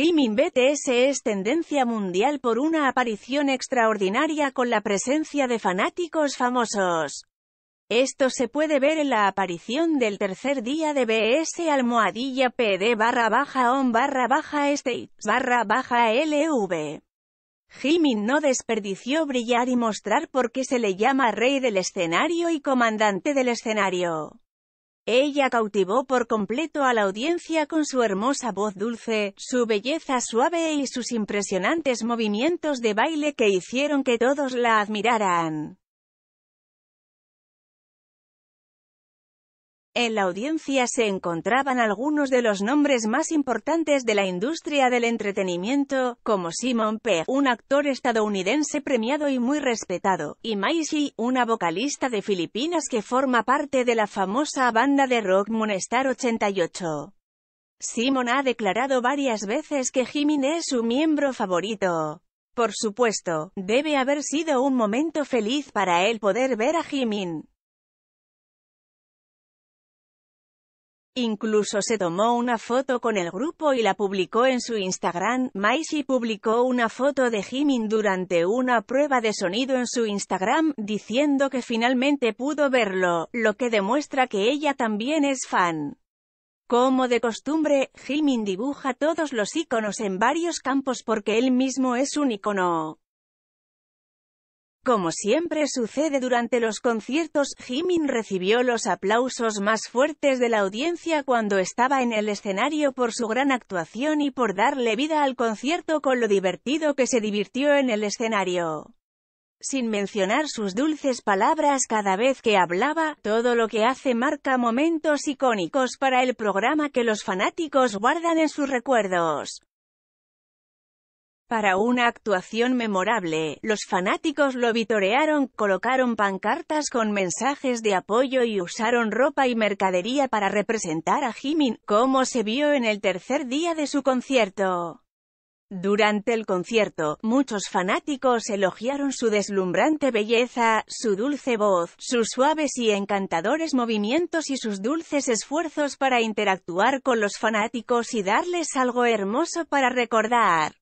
Jimin BTS es tendencia mundial por una aparición extraordinaria con la presencia de fanáticos famosos. Esto se puede ver en la aparición del tercer día de BS almohadilla PD barra baja on barra baja states barra baja LV. Jimin no desperdició brillar y mostrar por qué se le llama rey del escenario y comandante del escenario. Ella cautivó por completo a la audiencia con su hermosa voz dulce, su belleza suave y sus impresionantes movimientos de baile que hicieron que todos la admiraran. En la audiencia se encontraban algunos de los nombres más importantes de la industria del entretenimiento, como Simon Pegg, un actor estadounidense premiado y muy respetado, y Maishi, una vocalista de Filipinas que forma parte de la famosa banda de rock Moonstar 88. Simon ha declarado varias veces que Jimin es su miembro favorito. Por supuesto, debe haber sido un momento feliz para él poder ver a Jimin. Incluso se tomó una foto con el grupo y la publicó en su Instagram. Maishi publicó una foto de Jimin durante una prueba de sonido en su Instagram, diciendo que finalmente pudo verlo, lo que demuestra que ella también es fan. Como de costumbre, Jimin dibuja todos los iconos en varios campos porque él mismo es un icono. Como siempre sucede durante los conciertos, Jimin recibió los aplausos más fuertes de la audiencia cuando estaba en el escenario por su gran actuación y por darle vida al concierto con lo divertido que se divirtió en el escenario. Sin mencionar sus dulces palabras cada vez que hablaba, todo lo que hace marca momentos icónicos para el programa que los fanáticos guardan en sus recuerdos. Para una actuación memorable, los fanáticos lo vitorearon, colocaron pancartas con mensajes de apoyo y usaron ropa y mercadería para representar a Jimin, como se vio en el tercer día de su concierto. Durante el concierto, muchos fanáticos elogiaron su deslumbrante belleza, su dulce voz, sus suaves y encantadores movimientos y sus dulces esfuerzos para interactuar con los fanáticos y darles algo hermoso para recordar.